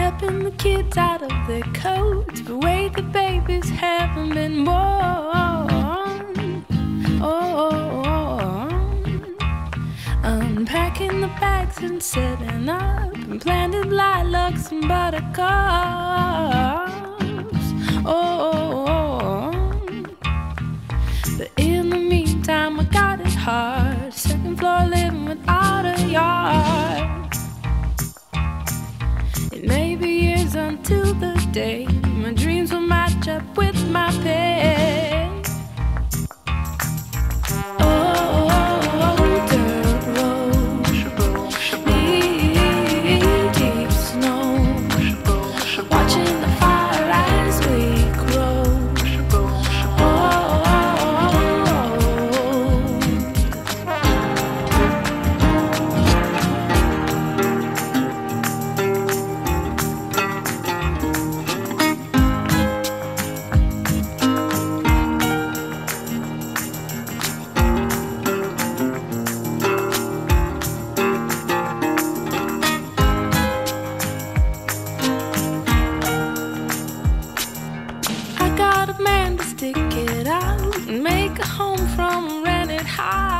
Stepping the kids out of their coats, but wait, the babies haven't been born. Oh, unpacking the bags and setting up, and planted lilacs and buttercups. Oh, but in the meantime, I got it hard. Until the day man to stick it out and make a home from rented house.